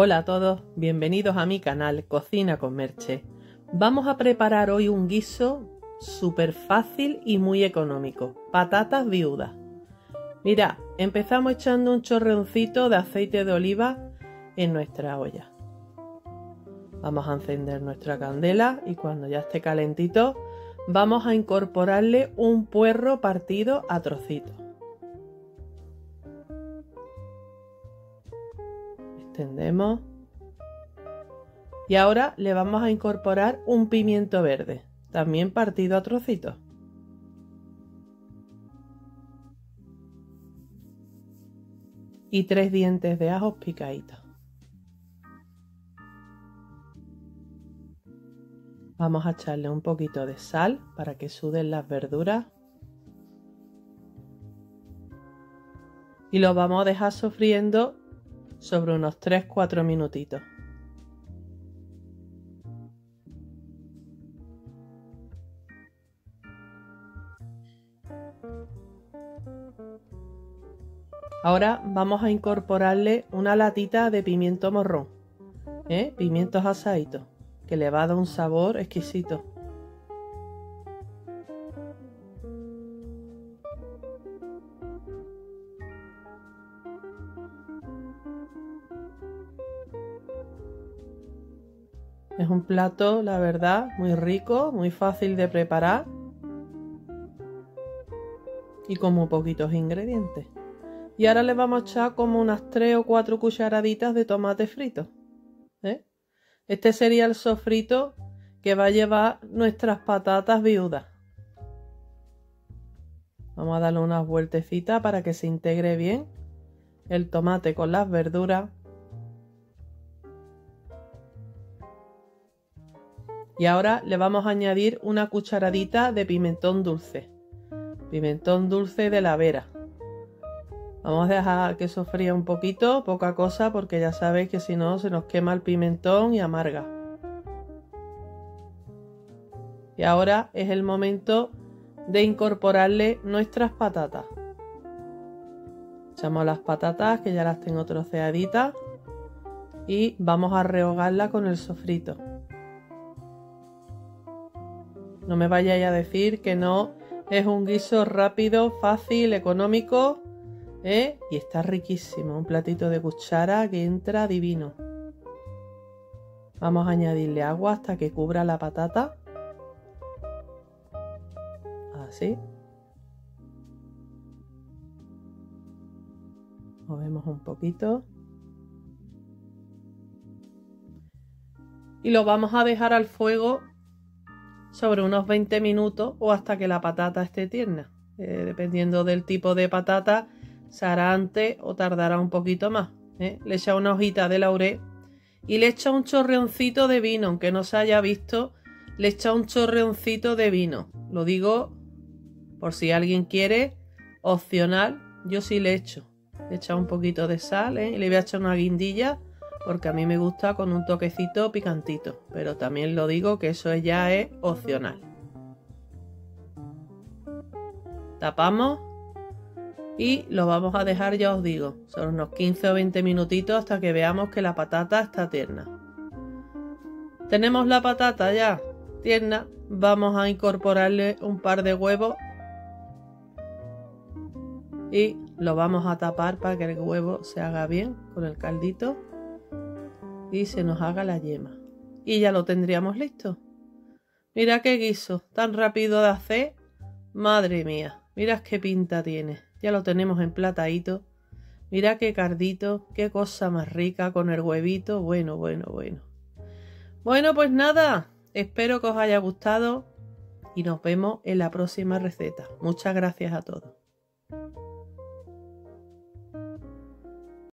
Hola a todos, bienvenidos a mi canal Cocina con Merche. Vamos a preparar hoy un guiso súper fácil y muy económico, patatas viudas. Mira, empezamos echando un chorreoncito de aceite de oliva en nuestra olla. Vamos a encender nuestra candela y cuando ya esté calentito vamos a incorporarle un puerro partido a trocitos. Y ahora le vamos a incorporar un pimiento verde, también partido a trocitos. Y tres dientes de ajos picaditos. Vamos a echarle un poquito de sal para que suden las verduras. Y lo vamos a dejar sofriendo sobre unos 3-4 minutitos. Ahora vamos a incorporarle una latita de pimiento morrón, ¿eh? pimientos asaditos que le va a dar un sabor exquisito. Es un plato, la verdad, muy rico, muy fácil de preparar y con poquitos ingredientes. Y ahora le vamos a echar como unas 3 o 4 cucharaditas de tomate frito. ¿eh? Este sería el sofrito que va a llevar nuestras patatas viudas. Vamos a darle unas vueltecitas para que se integre bien el tomate con las verduras. Y ahora le vamos a añadir una cucharadita de pimentón dulce. Pimentón dulce de la vera. Vamos a dejar que sofría un poquito, poca cosa, porque ya sabéis que si no se nos quema el pimentón y amarga. Y ahora es el momento de incorporarle nuestras patatas. Echamos las patatas que ya las tengo troceaditas y vamos a rehogarla con el sofrito. No me vayáis a decir que no es un guiso rápido, fácil, económico ¿Eh? Y está riquísimo. Un platito de cuchara que entra divino. Vamos a añadirle agua hasta que cubra la patata. Así. Movemos un poquito. Y lo vamos a dejar al fuego sobre unos 20 minutos o hasta que la patata esté tierna. Eh, dependiendo del tipo de patata, se hará antes o tardará un poquito más. ¿eh? Le echa una hojita de laurel y le echa un chorreoncito de vino, aunque no se haya visto, le echa un chorreoncito de vino. Lo digo por si alguien quiere, opcional, yo sí le echo. Le echa un poquito de sal ¿eh? y le voy a echar una guindilla porque a mí me gusta con un toquecito picantito, pero también lo digo que eso ya es opcional. Tapamos y lo vamos a dejar, ya os digo, son unos 15 o 20 minutitos hasta que veamos que la patata está tierna. Tenemos la patata ya tierna, vamos a incorporarle un par de huevos y lo vamos a tapar para que el huevo se haga bien con el caldito y se nos haga la yema. Y ya lo tendríamos listo. Mira qué guiso, tan rápido de hacer. Madre mía, mira qué pinta tiene. Ya lo tenemos en platadito. Mira qué cardito, qué cosa más rica con el huevito. Bueno, bueno, bueno. Bueno, pues nada, espero que os haya gustado y nos vemos en la próxima receta. Muchas gracias a todos.